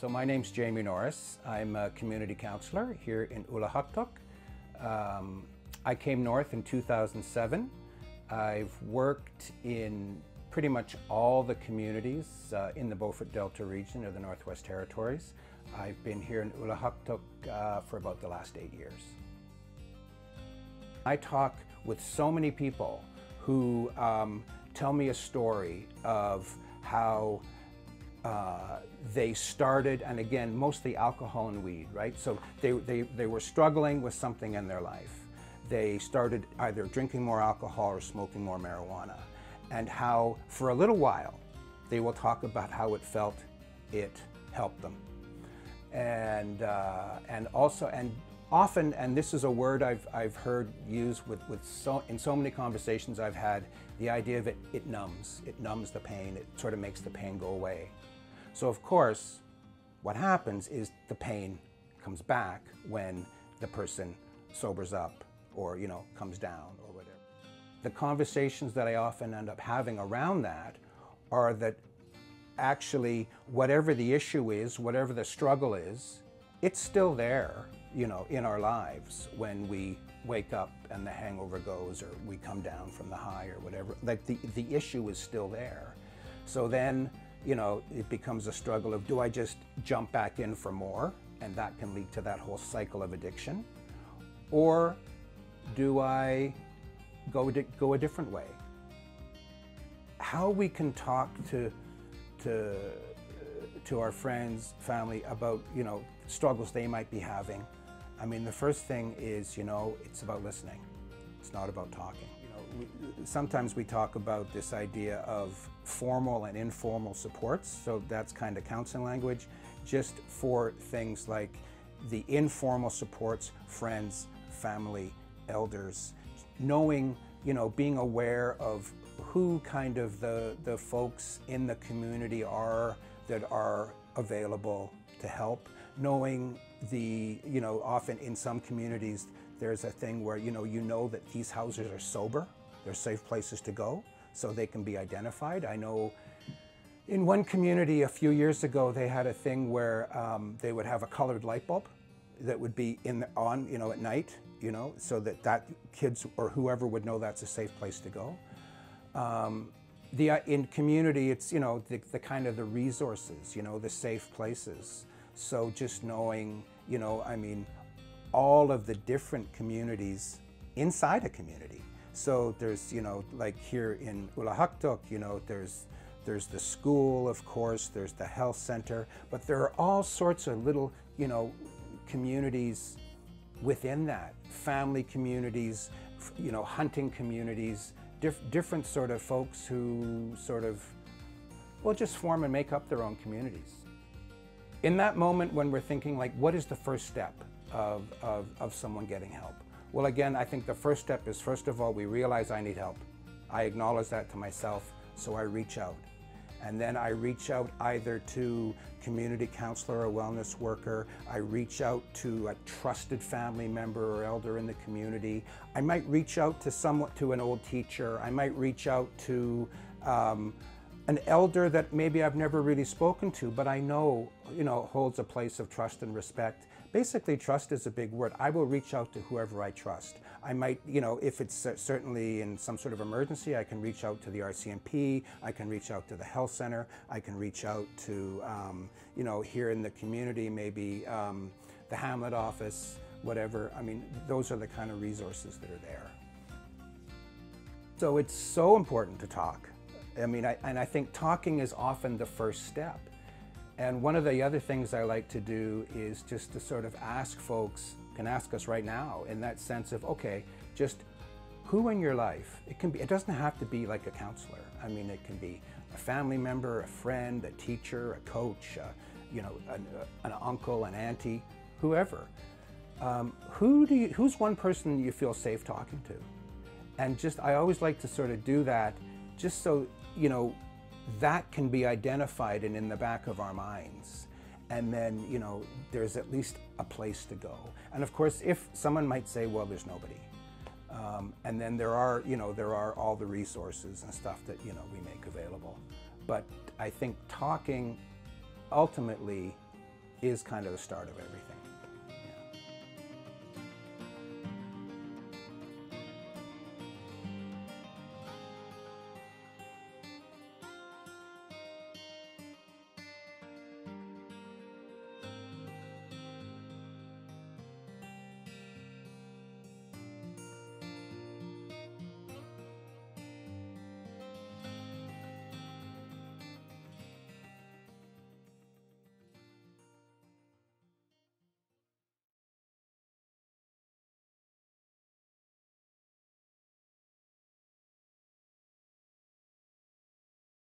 So my name's Jamie Norris. I'm a community counselor here in Ulukhaktok. Um, I came north in 2007. I've worked in pretty much all the communities uh, in the Beaufort Delta region of the Northwest Territories. I've been here in Ulukhaktok uh, for about the last eight years. I talk with so many people who um, tell me a story of how uh, they started, and again, mostly alcohol and weed, right? So they, they, they were struggling with something in their life. They started either drinking more alcohol or smoking more marijuana, and how for a little while they will talk about how it felt it helped them. And, uh, and also, and often, and this is a word I've, I've heard used with, with so, in so many conversations I've had, the idea of it, it numbs. It numbs the pain. It sort of makes the pain go away. So of course, what happens is the pain comes back when the person sobers up or, you know, comes down or whatever. The conversations that I often end up having around that are that actually whatever the issue is, whatever the struggle is, it's still there, you know, in our lives when we wake up and the hangover goes or we come down from the high or whatever. Like the, the issue is still there. So then, you know, it becomes a struggle of do I just jump back in for more and that can lead to that whole cycle of addiction? Or do I go, go a different way? How we can talk to, to, to our friends, family about, you know, struggles they might be having. I mean, the first thing is, you know, it's about listening. It's not about talking. Sometimes we talk about this idea of formal and informal supports, so that's kind of counseling language, just for things like the informal supports, friends, family, elders, knowing, you know, being aware of who kind of the, the folks in the community are that are available to help, knowing the, you know, often in some communities, there's a thing where, you know, you know that these houses are sober, they're safe places to go, so they can be identified. I know in one community a few years ago, they had a thing where um, they would have a colored light bulb that would be in the, on, you know, at night, you know, so that that kids or whoever would know that's a safe place to go. Um, the, uh, in community, it's, you know, the, the kind of the resources, you know, the safe places. So just knowing, you know, I mean, all of the different communities inside a community. So there's, you know, like here in Ulukhaktok, you know, there's there's the school, of course, there's the health center, but there are all sorts of little, you know, communities within that, family communities, you know, hunting communities, diff different sort of folks who sort of, well, just form and make up their own communities. In that moment when we're thinking like, what is the first step of, of, of someone getting help? Well, again, I think the first step is, first of all, we realize I need help. I acknowledge that to myself, so I reach out. And then I reach out either to community counselor or wellness worker. I reach out to a trusted family member or elder in the community. I might reach out to someone, to an old teacher. I might reach out to um, an elder that maybe I've never really spoken to, but I know, you know, holds a place of trust and respect. Basically, trust is a big word. I will reach out to whoever I trust. I might, you know, if it's certainly in some sort of emergency, I can reach out to the RCMP, I can reach out to the health center, I can reach out to, um, you know, here in the community, maybe um, the Hamlet office, whatever. I mean, those are the kind of resources that are there. So it's so important to talk. I mean, I, and I think talking is often the first step. And one of the other things I like to do is just to sort of ask folks, can ask us right now in that sense of, okay, just who in your life, it can be, it doesn't have to be like a counselor. I mean, it can be a family member, a friend, a teacher, a coach, uh, you know, an, uh, an, uncle, an auntie, whoever. Um, who do you, who's one person you feel safe talking to? And just, I always like to sort of do that just so, you know, that can be identified and in the back of our minds. And then you know there's at least a place to go. And of course if someone might say well there's nobody um, and then there are you know there are all the resources and stuff that you know we make available. But i think talking ultimately is kind of the start of everything.